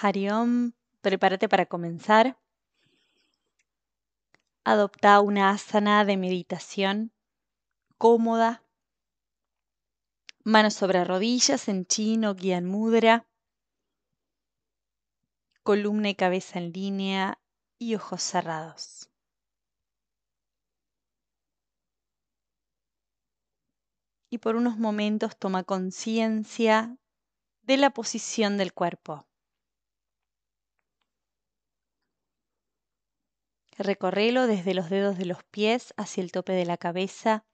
Hariom, prepárate para comenzar. Adopta una asana de meditación cómoda. Manos sobre rodillas en chino, guian mudra. Columna y cabeza en línea y ojos cerrados. Y por unos momentos toma conciencia de la posición del cuerpo. Recorrelo desde los dedos de los pies hacia el tope de la cabeza,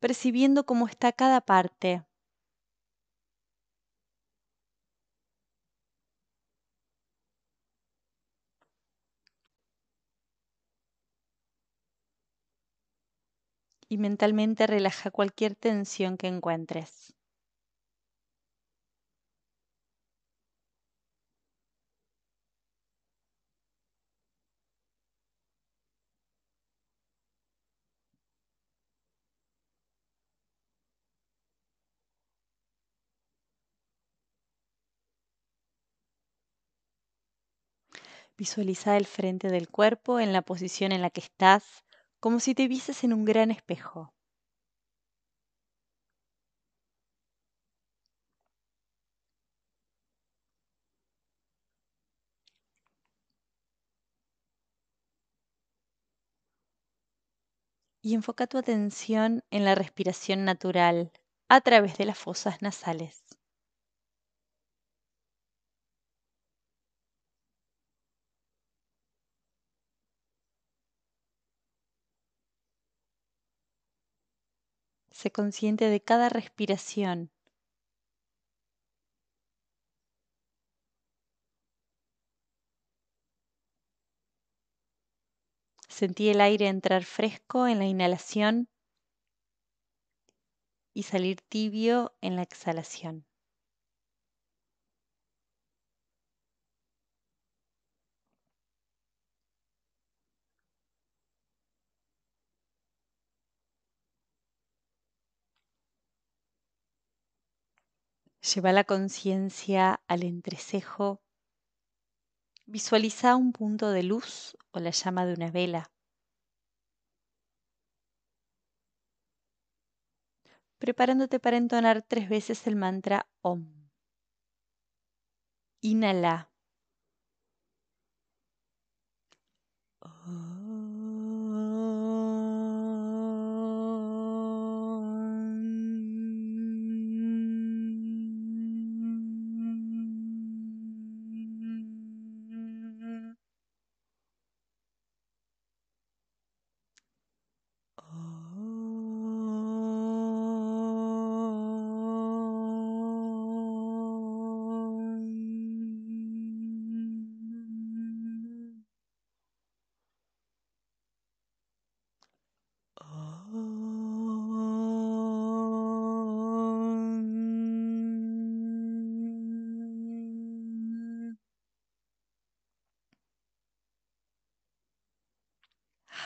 percibiendo cómo está cada parte. Y mentalmente relaja cualquier tensión que encuentres. Visualiza el frente del cuerpo en la posición en la que estás, como si te vieses en un gran espejo. Y enfoca tu atención en la respiración natural a través de las fosas nasales. Sé consciente de cada respiración. Sentí el aire entrar fresco en la inhalación y salir tibio en la exhalación. Lleva la conciencia al entrecejo. Visualiza un punto de luz o la llama de una vela. Preparándote para entonar tres veces el mantra OM. Inhala.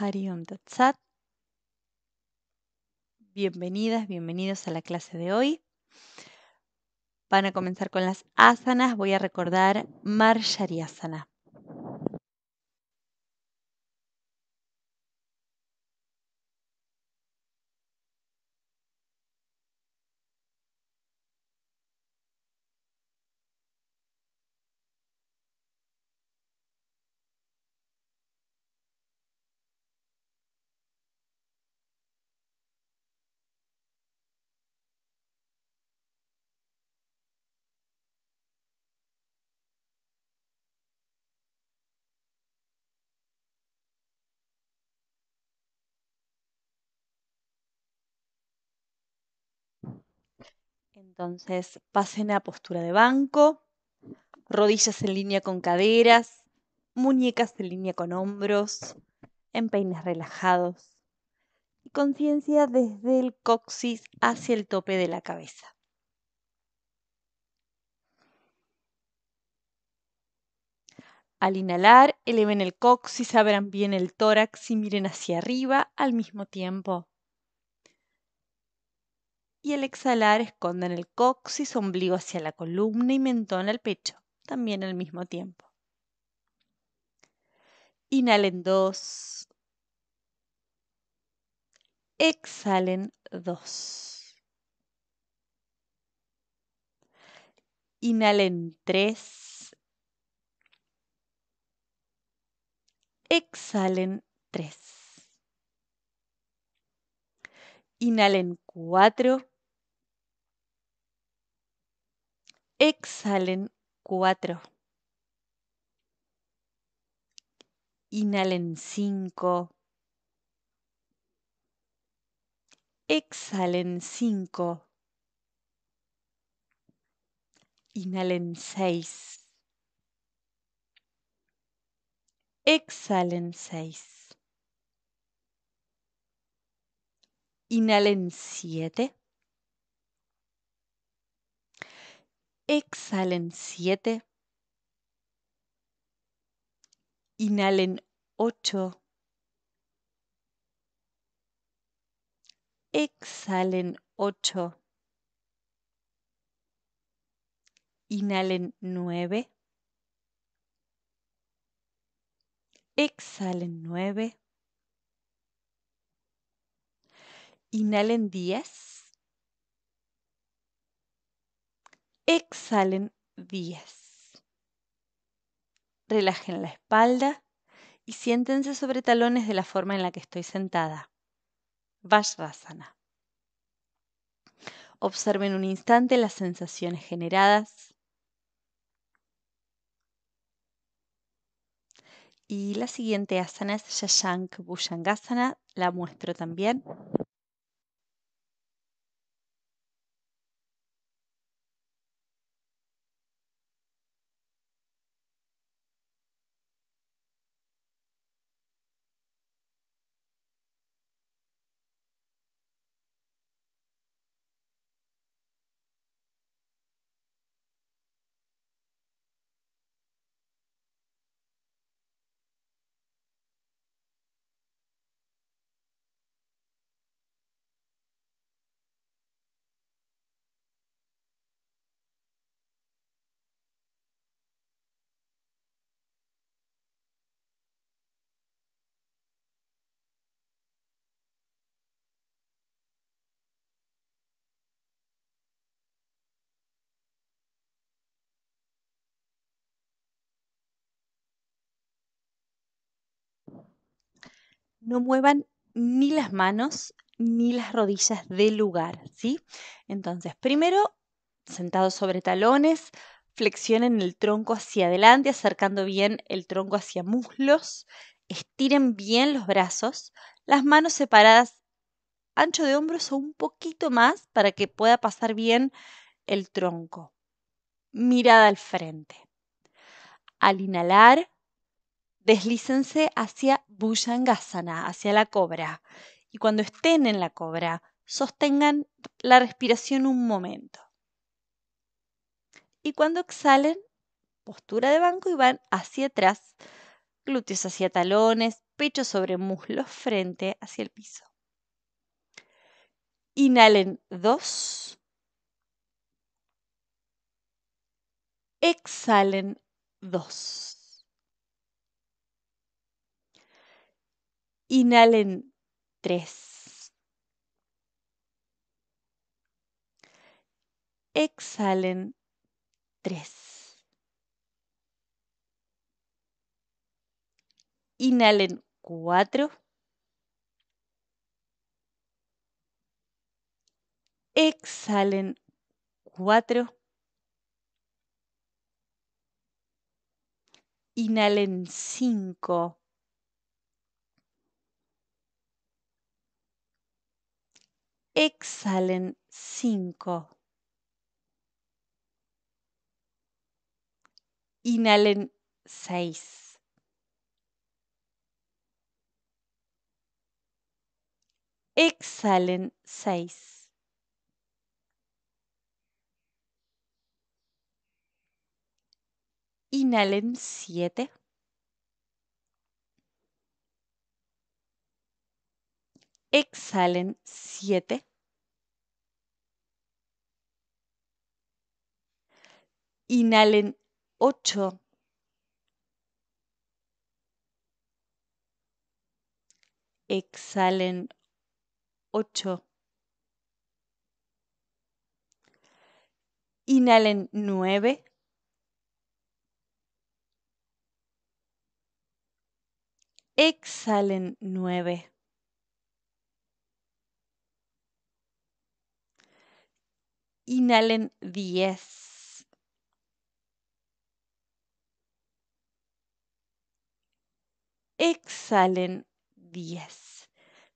Hariom Tatsat. Bienvenidas, bienvenidos a la clase de hoy. Van a comenzar con las asanas. Voy a recordar Marshariasana. Entonces pasen a postura de banco, rodillas en línea con caderas, muñecas en línea con hombros, empeines relajados y conciencia desde el coxis hacia el tope de la cabeza. Al inhalar, eleven el coxis, abran bien el tórax y miren hacia arriba al mismo tiempo y al exhalar escondan el coxis, ombligo hacia la columna y mentón al pecho. también al mismo tiempo. Inhalen dos. Exhalen dos. Inhalen tres. Exhalen tres. Inhalen cuatro. Exhalen cuatro. Inhalen cinco. Exhalen cinco. Inhalen seis. Exhalen seis. Inhalen siete. Exhalen siete. Inhalen ocho. Exhalen ocho. Inhalen nueve. Exhalen nueve. Inhalen diez. Exhalen diez. Relajen la espalda y siéntense sobre talones de la forma en la que estoy sentada. Vajrasana. Observen un instante las sensaciones generadas. Y la siguiente asana es Shashank Bhujangasana, la muestro también. No muevan ni las manos ni las rodillas del lugar, ¿sí? Entonces, primero, sentados sobre talones, flexionen el tronco hacia adelante, acercando bien el tronco hacia muslos, estiren bien los brazos, las manos separadas ancho de hombros o un poquito más para que pueda pasar bien el tronco. Mirada al frente. Al inhalar, deslícense hacia Bhujangasana, hacia la cobra. Y cuando estén en la cobra, sostengan la respiración un momento. Y cuando exhalen, postura de banco y van hacia atrás, glúteos hacia talones, pecho sobre muslos, frente hacia el piso. Inhalen dos. Exhalen dos. Inhalen tres. Exhalen tres. Inhalen cuatro. Exhalen cuatro. Inhalen cinco. Exhalen cinco. Inhalen seis. Exhalen seis. Inhalen siete. Exhalen siete. Inhalen 8, exhalen 8, inhalen 9, exhalen 9. Inhalen 10. Exhalen 10.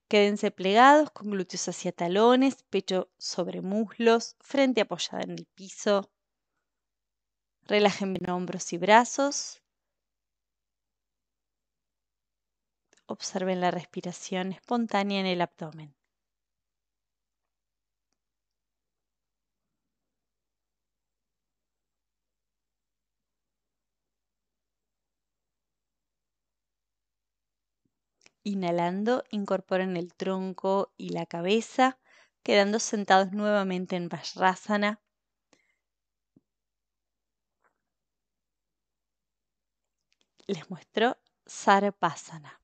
Quédense plegados con glúteos hacia talones, pecho sobre muslos, frente apoyada en el piso. Relajen bien hombros y brazos. Observen la respiración espontánea en el abdomen. Inhalando, incorporen el tronco y la cabeza, quedando sentados nuevamente en Vajrasana. Les muestro Sarpasana.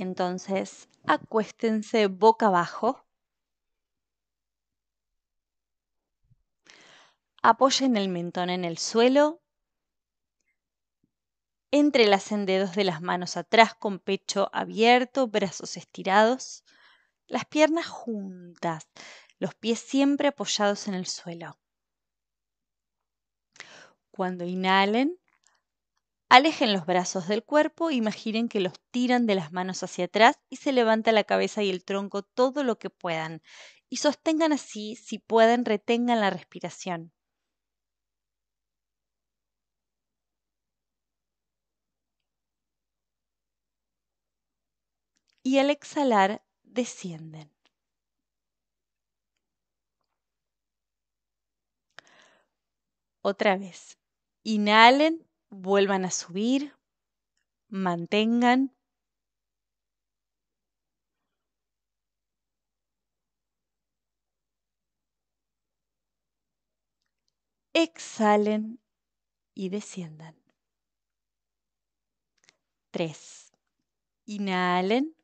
Entonces, acuéstense boca abajo. Apoyen el mentón en el suelo. Entrelacen dedos de las manos atrás con pecho abierto, brazos estirados, las piernas juntas, los pies siempre apoyados en el suelo. Cuando inhalen, Alejen los brazos del cuerpo, imaginen que los tiran de las manos hacia atrás y se levanta la cabeza y el tronco todo lo que puedan. Y sostengan así, si pueden, retengan la respiración. Y al exhalar, descienden. Otra vez. Inhalen vuelvan a subir, mantengan. Exhalen y desciendan. Tres. Inhalen.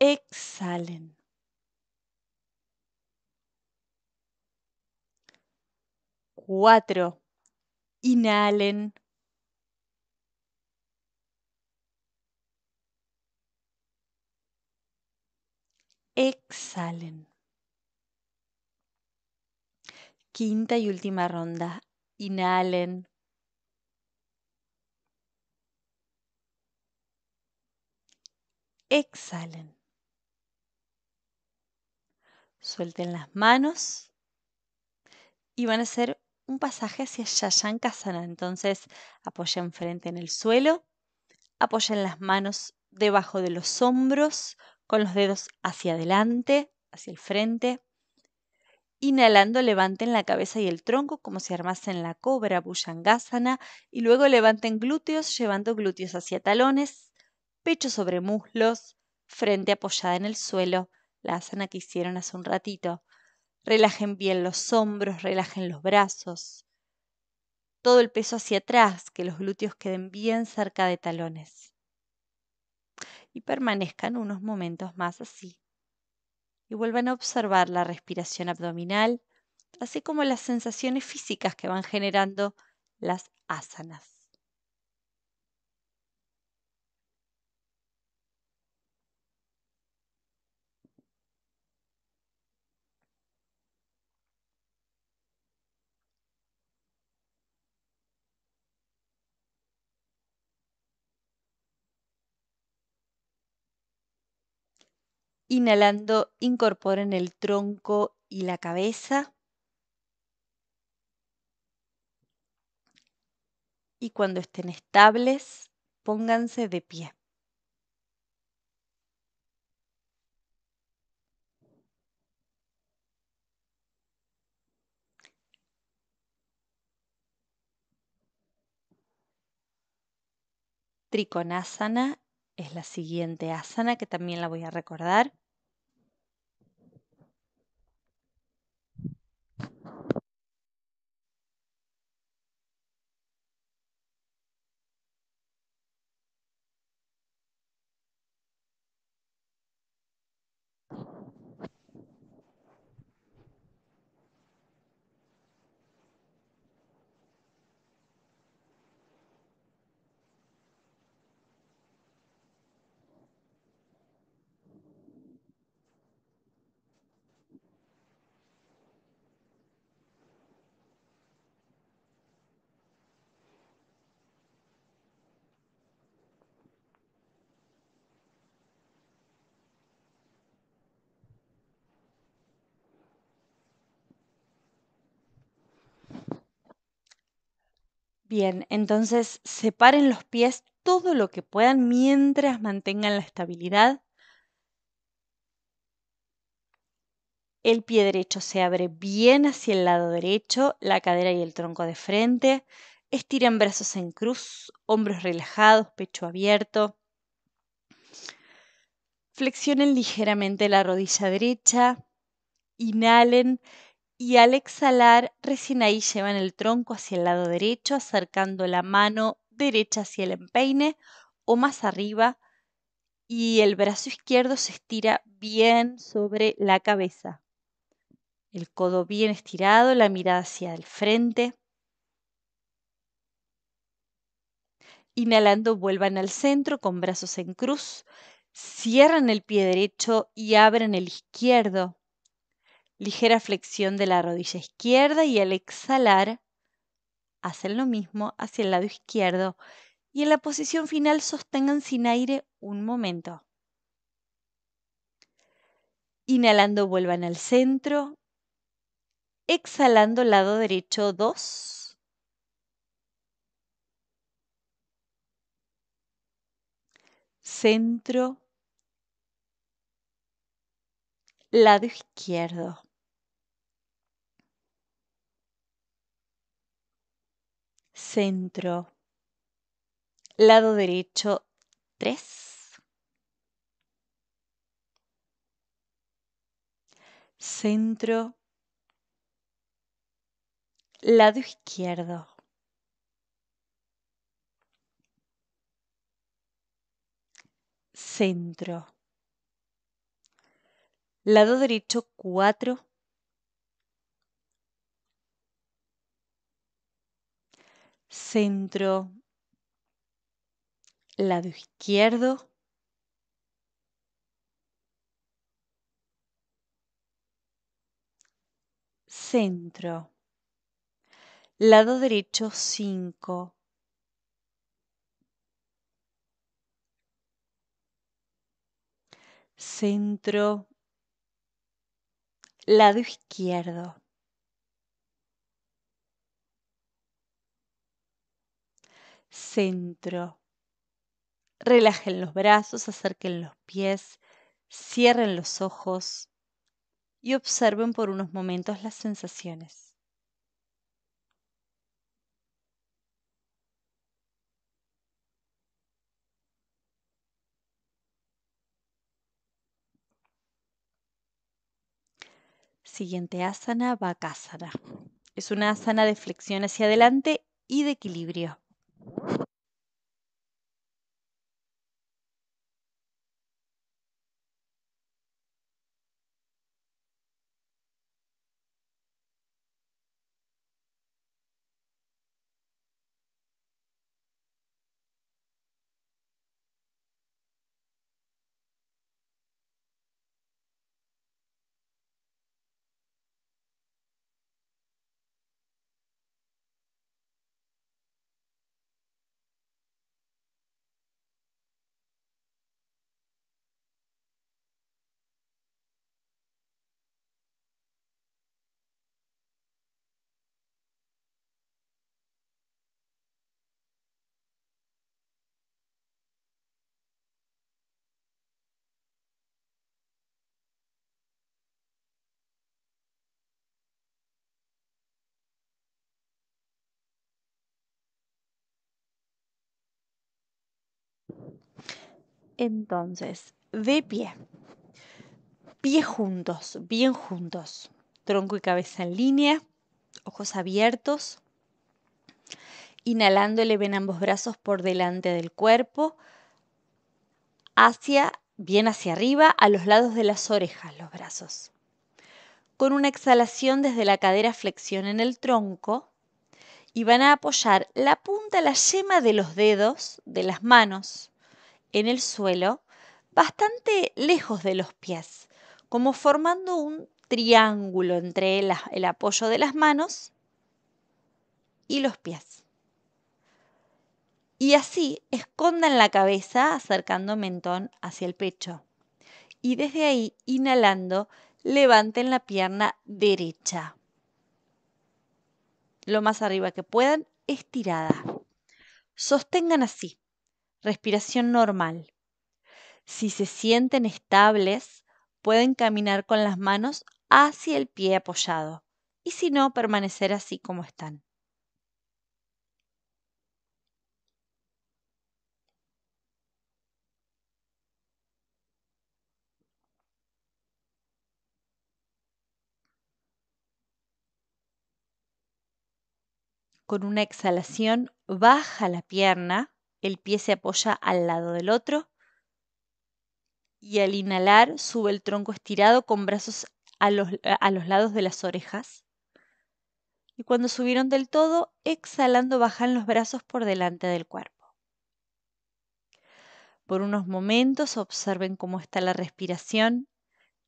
Exhalen. Cuatro. Inhalen. Exhalen. Quinta y última ronda. Inhalen. Exhalen. Suelten las manos y van a hacer un pasaje hacia Shashankasana. Entonces apoyen frente en el suelo, apoyen las manos debajo de los hombros, con los dedos hacia adelante, hacia el frente. Inhalando, levanten la cabeza y el tronco como si armasen la cobra Bhujangasana y luego levanten glúteos llevando glúteos hacia talones, pecho sobre muslos, frente apoyada en el suelo, la asana que hicieron hace un ratito. Relajen bien los hombros, relajen los brazos. Todo el peso hacia atrás, que los glúteos queden bien cerca de talones. Y permanezcan unos momentos más así. y vuelvan a observar la respiración abdominal, así como las sensaciones físicas que van generando las asanas. Inhalando, incorporen el tronco y la cabeza. Y cuando estén estables, pónganse de pie. Trikonasana es la siguiente asana que también la voy a recordar. Bien, entonces separen los pies todo lo que puedan mientras mantengan la estabilidad. El pie derecho se abre bien hacia el lado derecho, la cadera y el tronco de frente. Estiren brazos en cruz, hombros relajados, pecho abierto. Flexionen ligeramente la rodilla derecha. Inhalen y al exhalar, recién ahí llevan el tronco hacia el lado derecho, acercando la mano derecha hacia el empeine o más arriba y el brazo izquierdo se estira bien sobre la cabeza. El codo bien estirado, la mirada hacia el frente. Inhalando, vuelvan al centro con brazos en cruz. Cierran el pie derecho y abren el izquierdo ligera flexión de la rodilla izquierda y al exhalar hacen lo mismo hacia el lado izquierdo y en la posición final sostengan sin aire un momento. Inhalando vuelvan al centro. Exhalando lado derecho 2. Centro. Lado izquierdo. centro, lado derecho 3, centro, lado izquierdo, centro, lado derecho 4, centro, lado izquierdo, centro, lado derecho 5, centro, lado izquierdo. centro. Relajen los brazos, acerquen los pies, cierren los ojos y observen por unos momentos las sensaciones. Siguiente asana, Bakasana. Es una asana de flexión hacia adelante y de equilibrio. Entonces, de pie. Pies juntos, bien juntos. Tronco y cabeza en línea, ojos abiertos. Inhalando, eleven ambos brazos por delante del cuerpo, hacia, bien hacia arriba, a los lados de las orejas, los brazos. Con una exhalación desde la cadera, flexionen el tronco y van a apoyar la punta, la yema de los dedos de las manos en el suelo, bastante lejos de los pies, como formando un triángulo entre el, el apoyo de las manos y los pies. Y así escondan la cabeza acercando mentón hacia el pecho. Y desde ahí, inhalando, levanten la pierna derecha. Lo más arriba que puedan, estirada. Sostengan así. Respiración normal. Si se sienten estables, pueden caminar con las manos hacia el pie apoyado y si no, permanecer así como están. Con una exhalación, baja la pierna, el pie se apoya al lado del otro y al inhalar sube el tronco estirado con brazos a los, a los lados de las orejas. Y cuando subieron del todo, exhalando, bajan los brazos por delante del cuerpo. Por unos momentos observen cómo está la respiración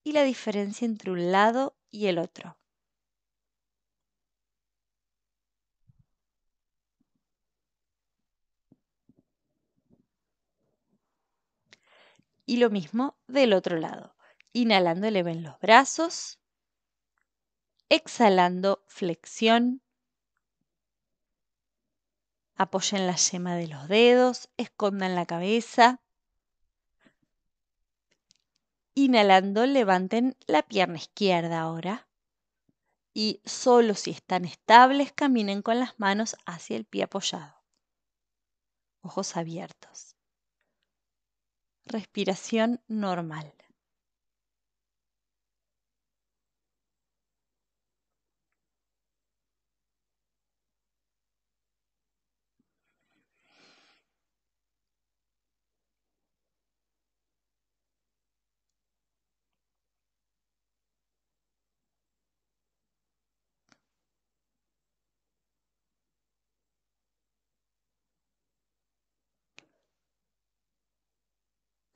y la diferencia entre un lado y el otro. Y lo mismo del otro lado. Inhalando, eleven los brazos. Exhalando, flexión. Apoyen la yema de los dedos, escondan la cabeza. Inhalando, levanten la pierna izquierda ahora. Y solo si están estables, caminen con las manos hacia el pie apoyado. Ojos abiertos respiración normal.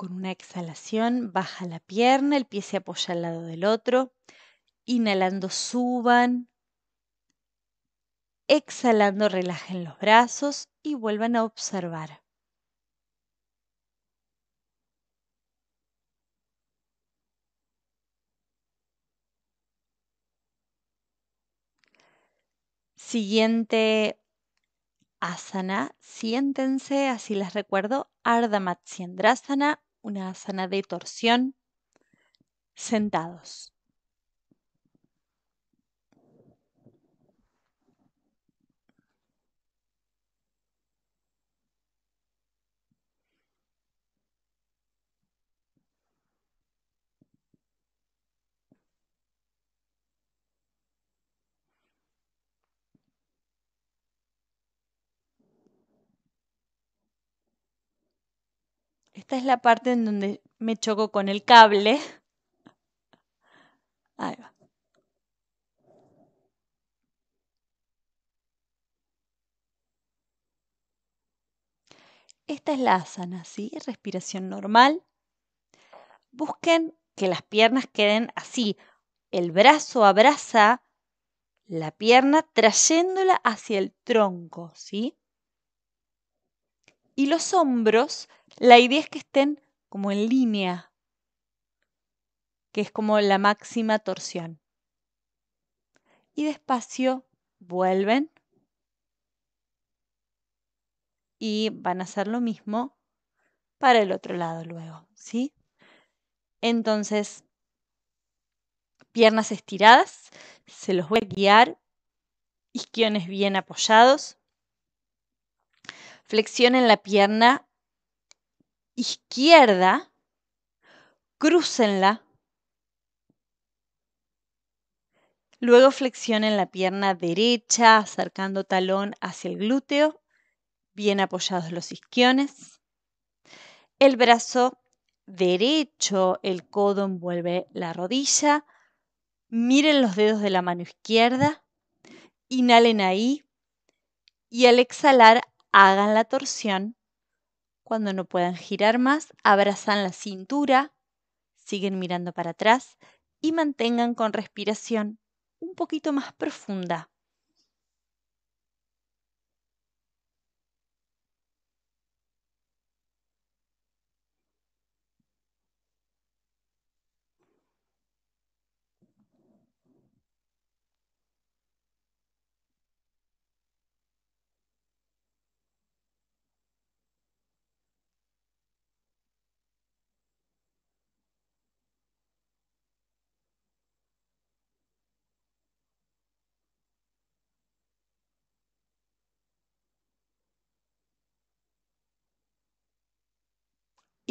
Con una exhalación, baja la pierna, el pie se apoya al lado del otro. Inhalando, suban. Exhalando, relajen los brazos y vuelvan a observar. Siguiente asana, siéntense, así les recuerdo, Ardha Matsyendrasana una asana de torsión, sentados. Esta es la parte en donde me choco con el cable. Ahí va. Esta es la asana, ¿sí? Respiración normal. Busquen que las piernas queden así. El brazo abraza la pierna trayéndola hacia el tronco, ¿sí? Y los hombros la idea es que estén como en línea, que es como la máxima torsión. Y despacio vuelven y van a hacer lo mismo para el otro lado luego, ¿sí? Entonces, piernas estiradas, se los voy a guiar, isquiones bien apoyados, flexionen la pierna izquierda, crúcenla. Luego flexionen la pierna derecha, acercando talón hacia el glúteo, bien apoyados los isquiones. El brazo derecho, el codo envuelve la rodilla. Miren los dedos de la mano izquierda. Inhalen ahí. Y al exhalar, hagan la torsión. Cuando no puedan girar más, abrazan la cintura, siguen mirando para atrás y mantengan con respiración un poquito más profunda.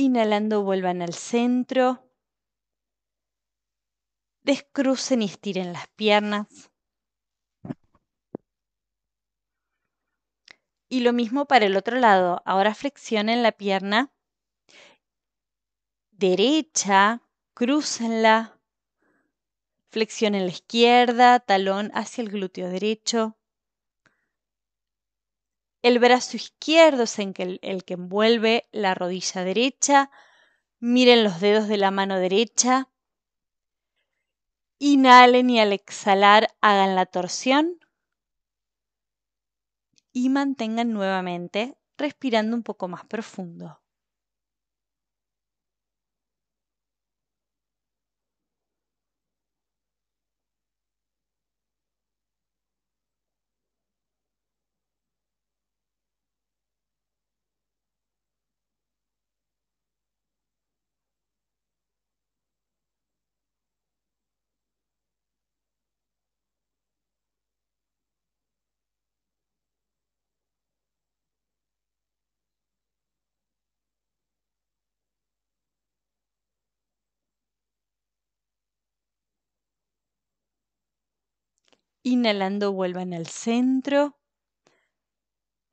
Inhalando, vuelvan al centro. Descrucen y estiren las piernas. Y lo mismo para el otro lado. Ahora flexionen la pierna derecha, crúcenla. Flexionen la izquierda, talón hacia el glúteo derecho. El brazo izquierdo es el que, el que envuelve la rodilla derecha. Miren los dedos de la mano derecha. Inhalen y al exhalar hagan la torsión. Y mantengan nuevamente respirando un poco más profundo. Inhalando, vuelvan al centro.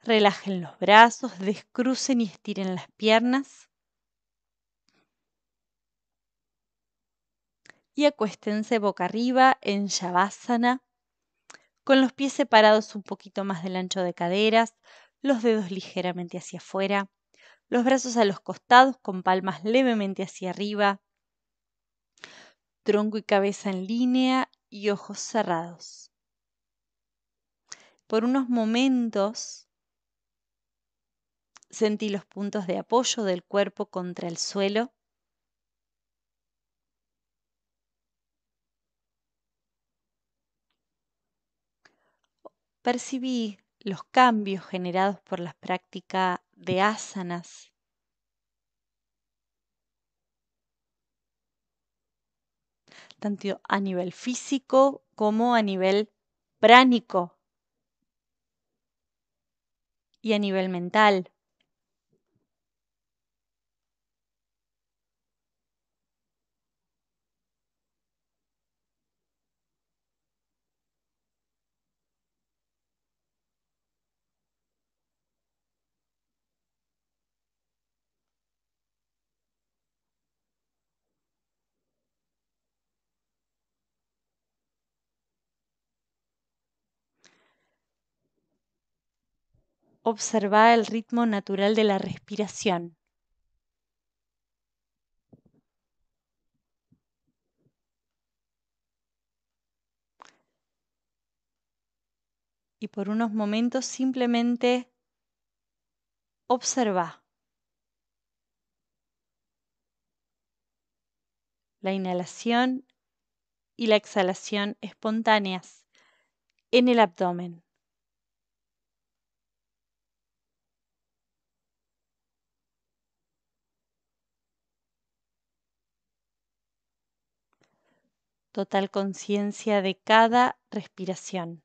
Relajen los brazos, descrucen y estiren las piernas. Y acuéstense boca arriba en Shavasana, con los pies separados un poquito más del ancho de caderas, los dedos ligeramente hacia afuera, los brazos a los costados con palmas levemente hacia arriba, tronco y cabeza en línea y ojos cerrados por unos momentos sentí los puntos de apoyo del cuerpo contra el suelo. Percibí los cambios generados por la práctica de asanas. tanto a nivel físico como a nivel pránico y a nivel mental. Observa el ritmo natural de la respiración. Y por unos momentos simplemente observa la inhalación y la exhalación espontáneas en el abdomen. Total conciencia de cada respiración.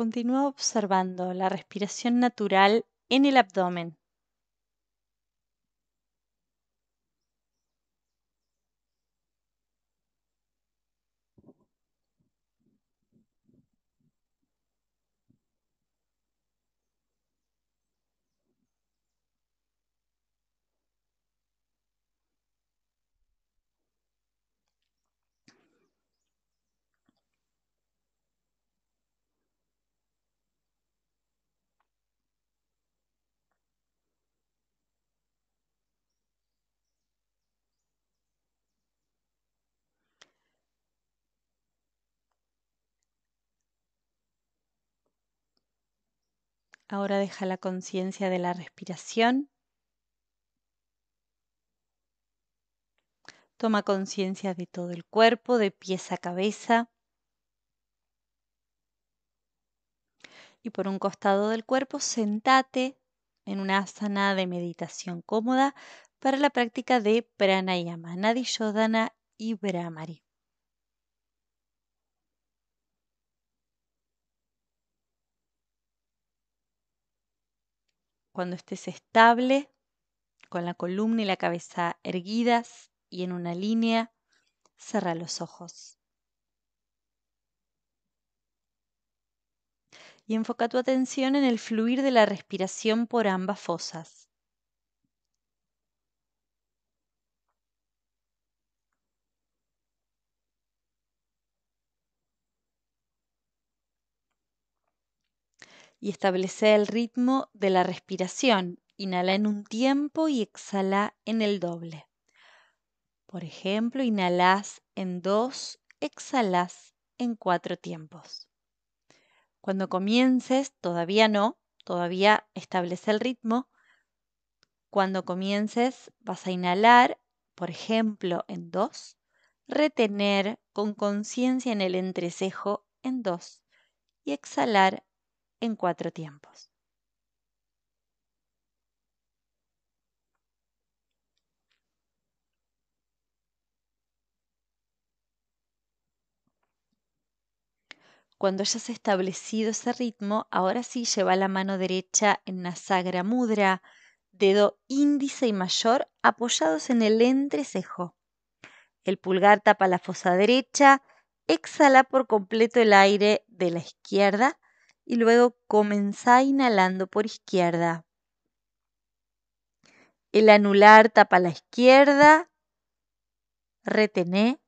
Continúa observando la respiración natural en el abdomen. Ahora deja la conciencia de la respiración. Toma conciencia de todo el cuerpo, de pies a cabeza. Y por un costado del cuerpo, sentate en una asana de meditación cómoda para la práctica de pranayama, nadishodhana y brahmari. Cuando estés estable, con la columna y la cabeza erguidas y en una línea, cerra los ojos. Y enfoca tu atención en el fluir de la respiración por ambas fosas. Y establece el ritmo de la respiración. Inhala en un tiempo y exhala en el doble. Por ejemplo, inhalas en dos, exhalas en cuatro tiempos. Cuando comiences, todavía no, todavía establece el ritmo. Cuando comiences, vas a inhalar, por ejemplo, en dos, retener con conciencia en el entrecejo en dos y exhalar en cuatro tiempos. Cuando hayas establecido ese ritmo, ahora sí lleva la mano derecha en Nasagra Mudra, dedo índice y mayor apoyados en el entrecejo. El pulgar tapa la fosa derecha, exhala por completo el aire de la izquierda y luego comenzá inhalando por izquierda. El anular tapa la izquierda, retené,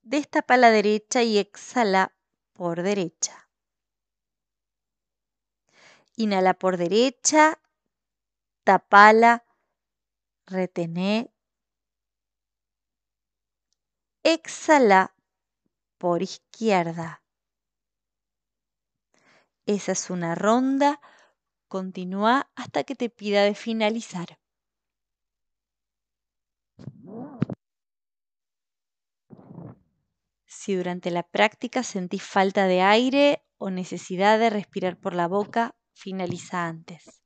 destapa la derecha y exhala por derecha. Inhala por derecha, tapala, retené, exhala por izquierda. Esa es una ronda. Continúa hasta que te pida de finalizar. Si durante la práctica sentís falta de aire o necesidad de respirar por la boca, finaliza antes.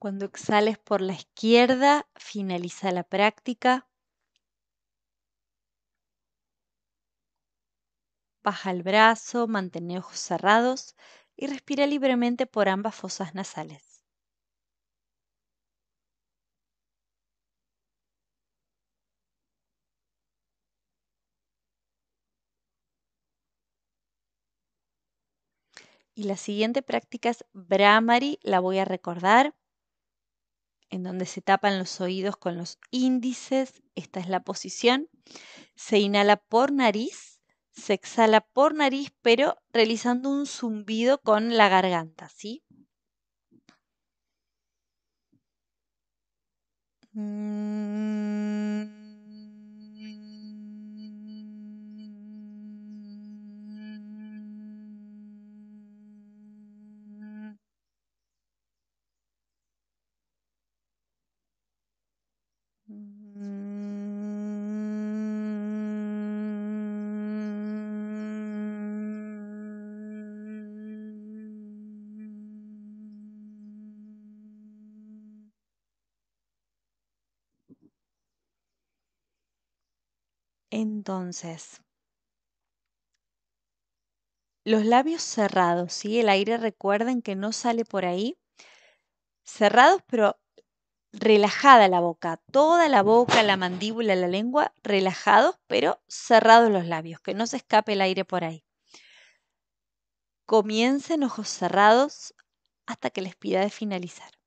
Cuando exhales por la izquierda, finaliza la práctica. Baja el brazo, mantén ojos cerrados y respira libremente por ambas fosas nasales. Y la siguiente práctica es Brahmari, la voy a recordar, en donde se tapan los oídos con los índices. Esta es la posición. Se inhala por nariz, se exhala por nariz, pero realizando un zumbido con la garganta, ¿sí? Mm. Entonces, los labios cerrados, ¿sí? El aire recuerden que no sale por ahí. Cerrados, pero relajada la boca. Toda la boca, la mandíbula, la lengua, relajados, pero cerrados los labios, que no se escape el aire por ahí. Comiencen ojos cerrados hasta que les pida de finalizar.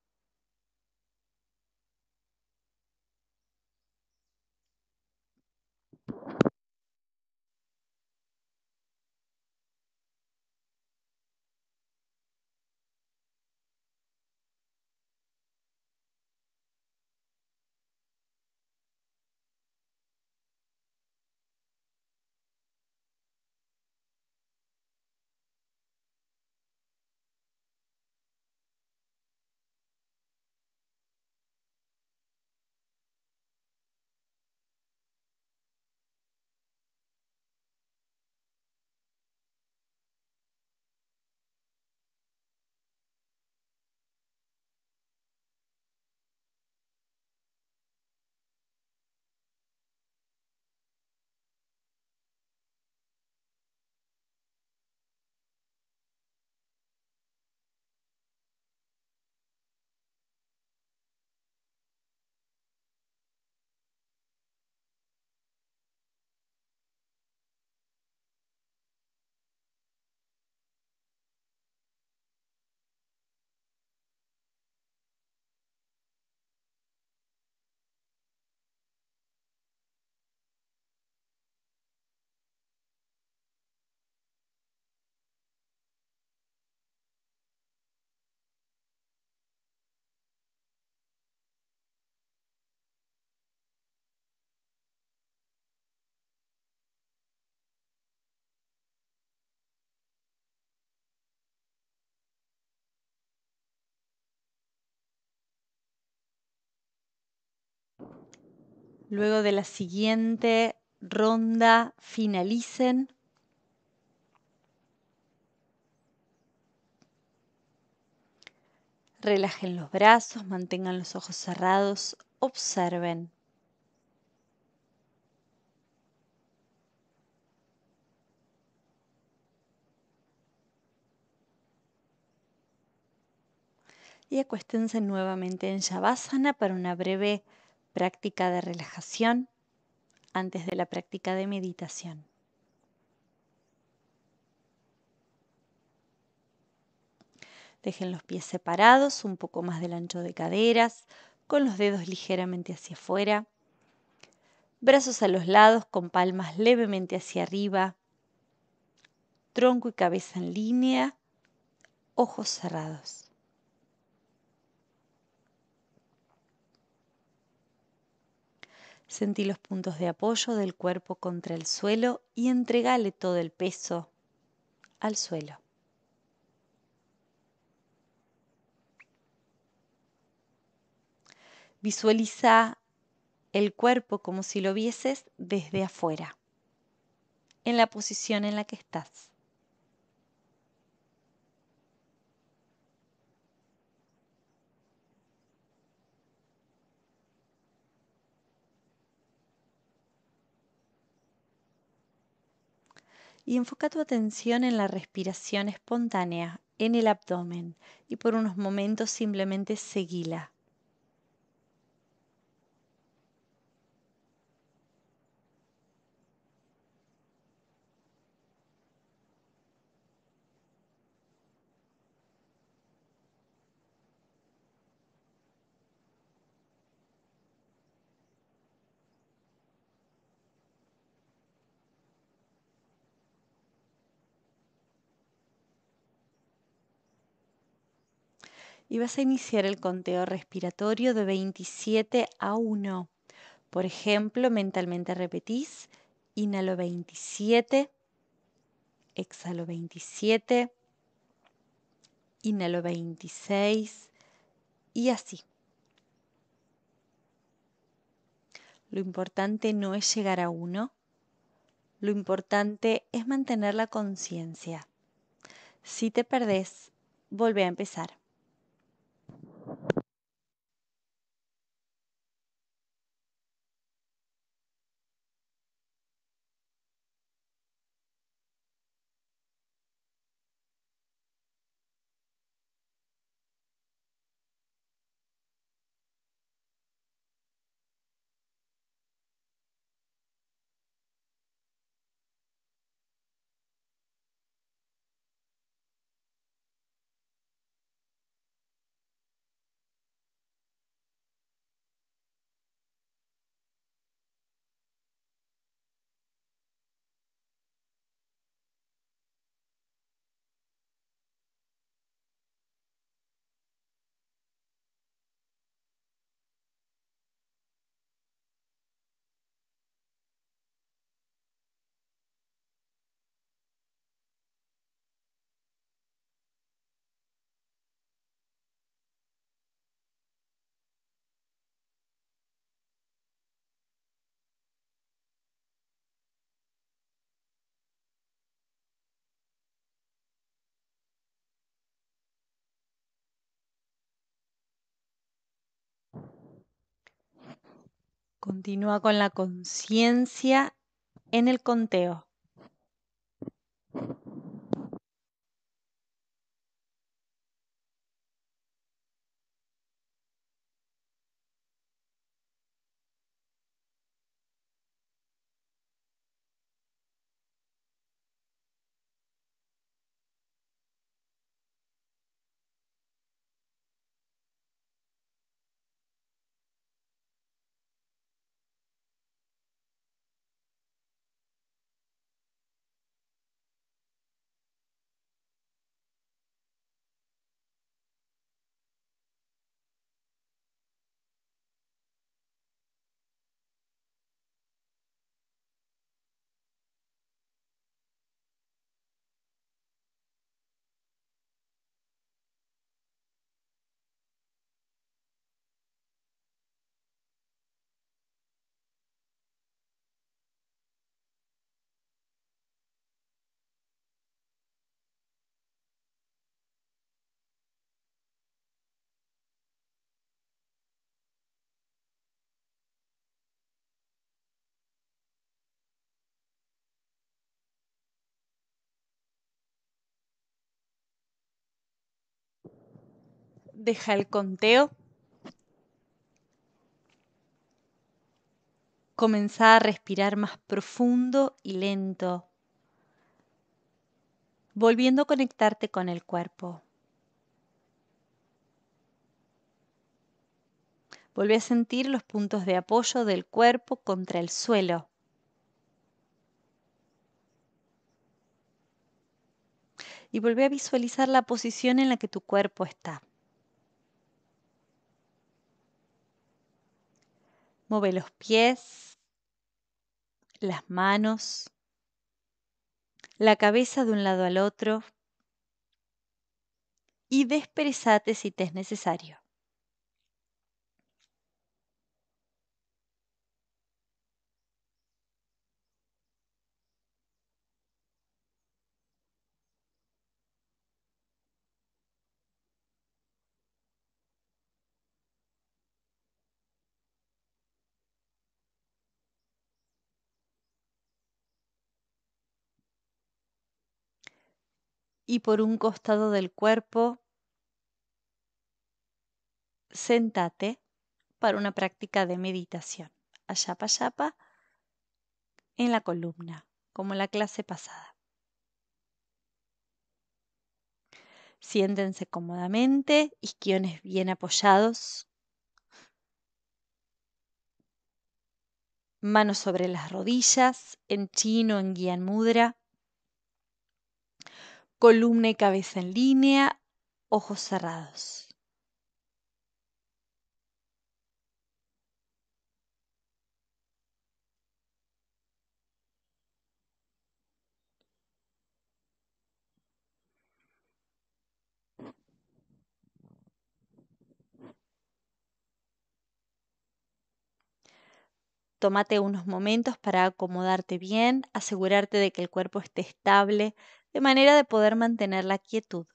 Luego de la siguiente ronda finalicen. Relajen los brazos, mantengan los ojos cerrados, observen. Y acuéstense nuevamente en Shavasana para una breve práctica de relajación antes de la práctica de meditación. Dejen los pies separados, un poco más del ancho de caderas, con los dedos ligeramente hacia afuera. Brazos a los lados con palmas levemente hacia arriba. Tronco y cabeza en línea. Ojos cerrados. Sentí los puntos de apoyo del cuerpo contra el suelo y entregale todo el peso al suelo. Visualiza el cuerpo como si lo vieses desde afuera, en la posición en la que estás. Y enfoca tu atención en la respiración espontánea en el abdomen y por unos momentos simplemente seguila. Y vas a iniciar el conteo respiratorio de 27 a 1. Por ejemplo, mentalmente repetís, inhalo 27, exhalo 27, inhalo 26 y así. Lo importante no es llegar a 1, lo importante es mantener la conciencia. Si te perdés, vuelve a empezar. Continúa con la conciencia en el conteo. Deja el conteo. Comenzá a respirar más profundo y lento, volviendo a conectarte con el cuerpo. Volví a sentir los puntos de apoyo del cuerpo contra el suelo. Y volví a visualizar la posición en la que tu cuerpo está. Mueve los pies, las manos, la cabeza de un lado al otro y desperezate si te es necesario. Y por un costado del cuerpo, sentate para una práctica de meditación. Ayapa, ayapa en la columna, como la clase pasada. Siéntense cómodamente, isquiones bien apoyados, manos sobre las rodillas, en chino, en guian mudra, columna y cabeza en línea, ojos cerrados. Tómate unos momentos para acomodarte bien, asegurarte de que el cuerpo esté estable, de manera de poder mantener la quietud.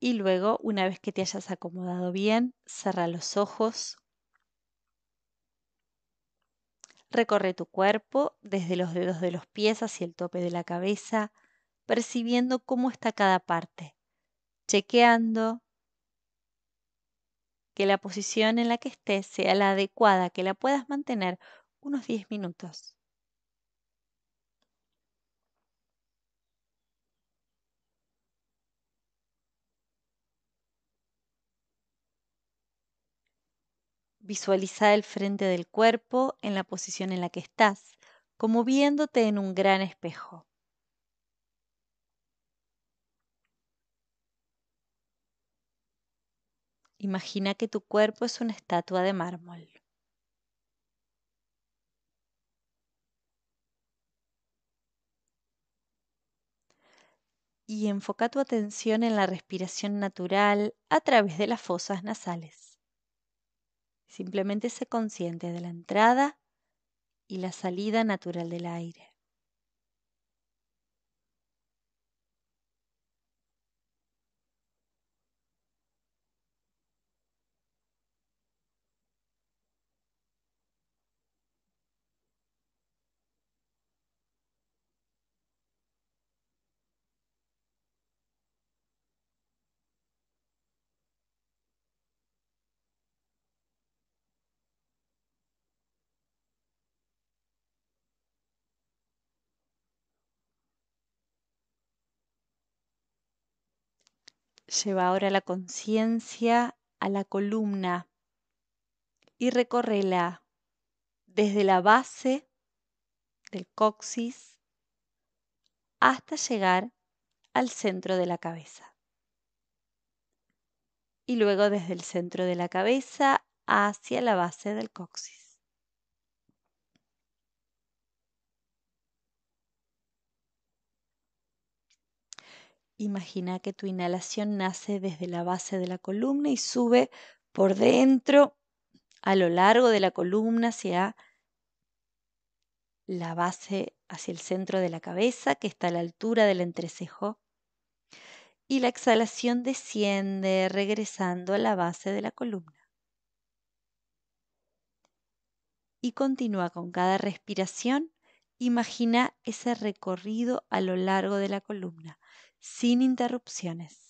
Y luego, una vez que te hayas acomodado bien, cerra los ojos. Recorre tu cuerpo desde los dedos de los pies hacia el tope de la cabeza, percibiendo cómo está cada parte, chequeando que la posición en la que estés sea la adecuada, que la puedas mantener unos 10 minutos. Visualiza el frente del cuerpo en la posición en la que estás, como viéndote en un gran espejo. Imagina que tu cuerpo es una estatua de mármol. Y enfoca tu atención en la respiración natural a través de las fosas nasales. Simplemente sé consciente de la entrada y la salida natural del aire. Lleva ahora la conciencia a la columna y recórrela desde la base del coxis hasta llegar al centro de la cabeza. Y luego desde el centro de la cabeza hacia la base del coxis. Imagina que tu inhalación nace desde la base de la columna y sube por dentro a lo largo de la columna hacia la base, hacia el centro de la cabeza, que está a la altura del entrecejo. Y la exhalación desciende regresando a la base de la columna. Y continúa con cada respiración. Imagina ese recorrido a lo largo de la columna sin interrupciones.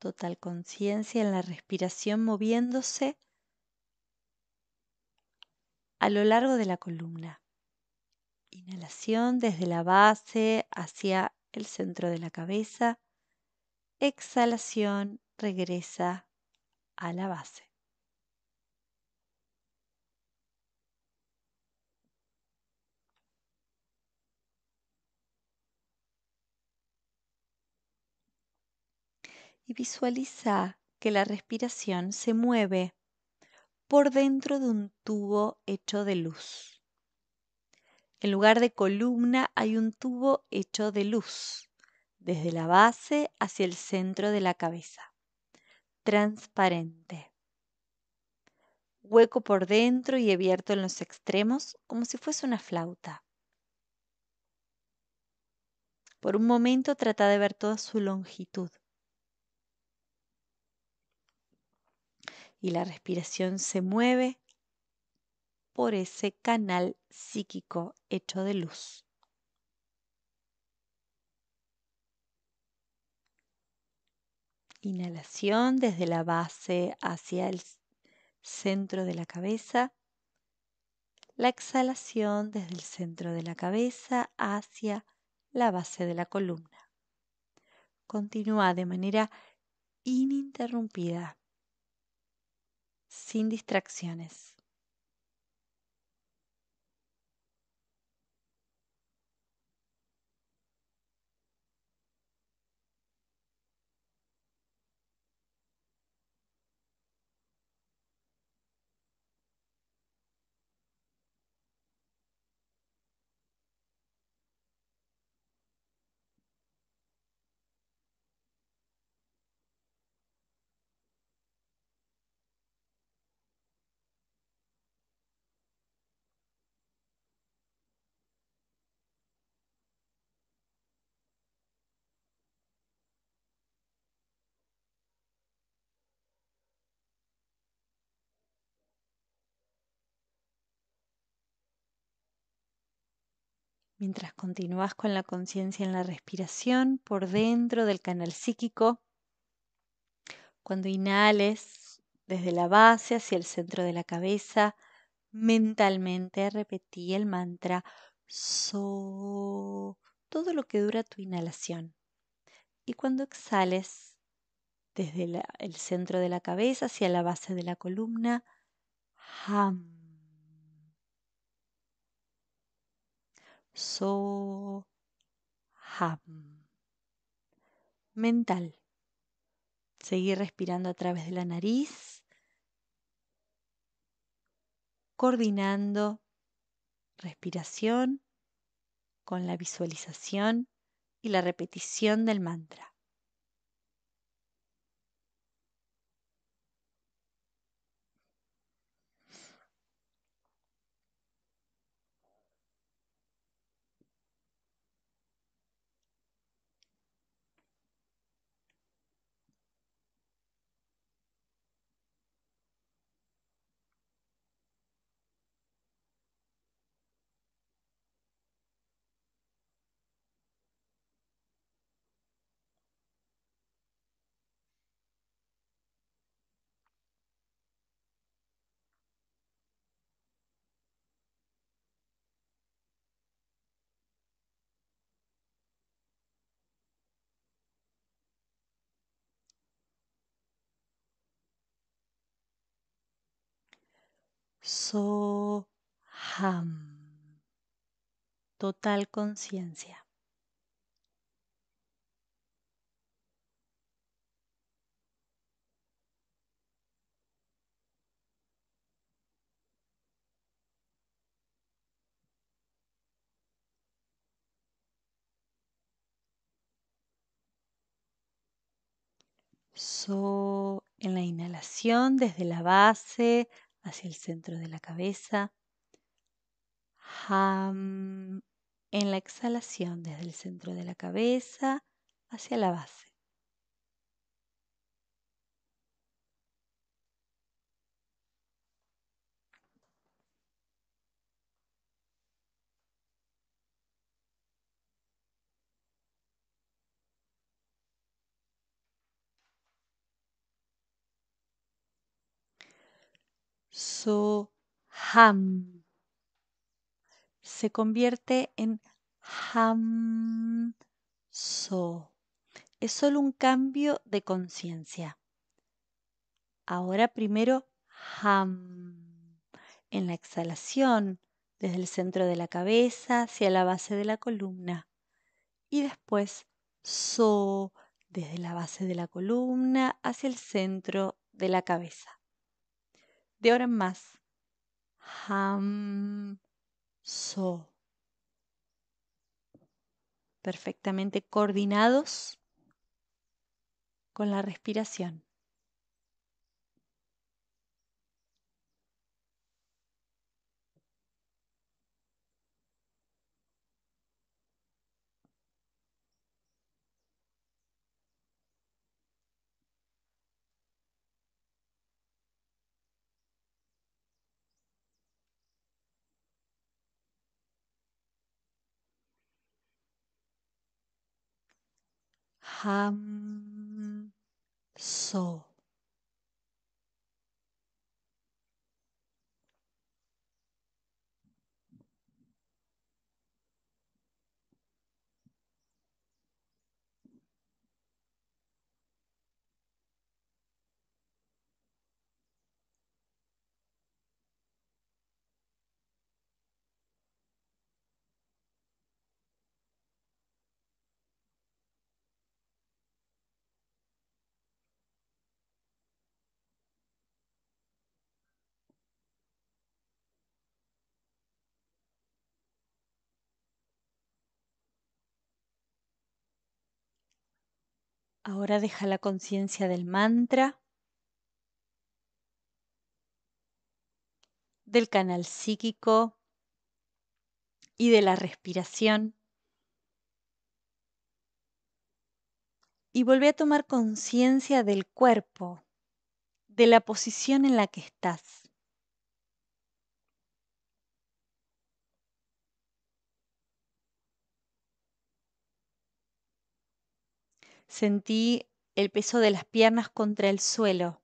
Total conciencia en la respiración moviéndose a lo largo de la columna. Inhalación desde la base hacia el centro de la cabeza. Exhalación regresa a la base. Y visualiza que la respiración se mueve por dentro de un tubo hecho de luz. En lugar de columna hay un tubo hecho de luz, desde la base hacia el centro de la cabeza, transparente, hueco por dentro y abierto en los extremos como si fuese una flauta. Por un momento trata de ver toda su longitud. Y la respiración se mueve por ese canal psíquico hecho de luz. Inhalación desde la base hacia el centro de la cabeza. La exhalación desde el centro de la cabeza hacia la base de la columna. Continúa de manera ininterrumpida, sin distracciones. Mientras continúas con la conciencia en la respiración por dentro del canal psíquico, cuando inhales desde la base hacia el centro de la cabeza, mentalmente repetí el mantra So todo lo que dura tu inhalación. Y cuando exhales desde el centro de la cabeza hacia la base de la columna, Ham. So Ham. Mental. Seguir respirando a través de la nariz, coordinando respiración con la visualización y la repetición del mantra. So Ham. Total conciencia. So en la inhalación desde la base hacia el centro de la cabeza. En la exhalación desde el centro de la cabeza hacia la base. So ham se convierte en ham so. Es solo un cambio de conciencia. Ahora primero ham en la exhalación desde el centro de la cabeza hacia la base de la columna y después so desde la base de la columna hacia el centro de la cabeza. De ahora en más, ham, so. Perfectamente coordinados con la respiración. 他们 Ahora deja la conciencia del mantra, del canal psíquico y de la respiración. Y vuelve a tomar conciencia del cuerpo, de la posición en la que estás. Sentí el peso de las piernas contra el suelo.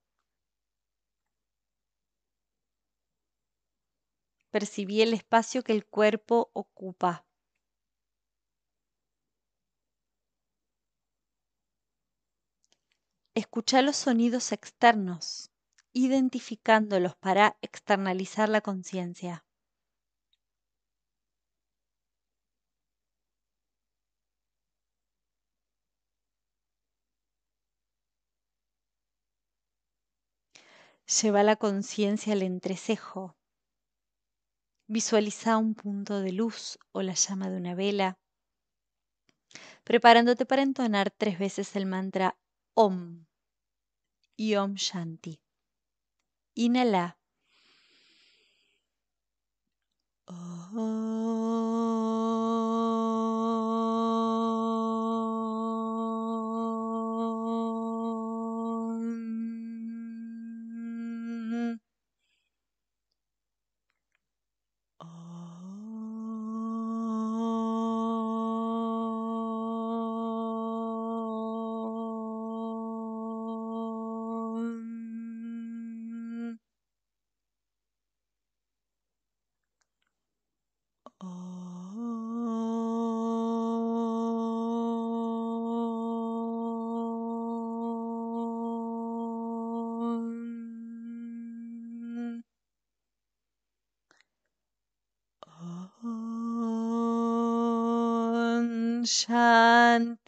Percibí el espacio que el cuerpo ocupa. Escucha los sonidos externos, identificándolos para externalizar la conciencia. Lleva la conciencia al entrecejo. Visualiza un punto de luz o la llama de una vela, preparándote para entonar tres veces el mantra Om y Om Shanti. Inhala.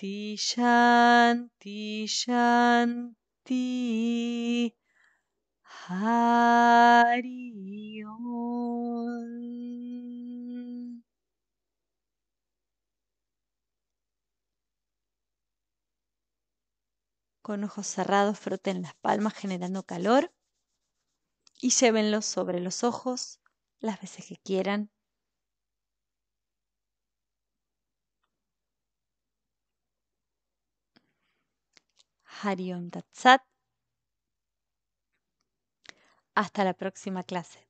Shanti. Con ojos cerrados froten las palmas generando calor y llévenlos sobre los ojos las veces que quieran. Hariom Tatsat. Hasta la próxima clase.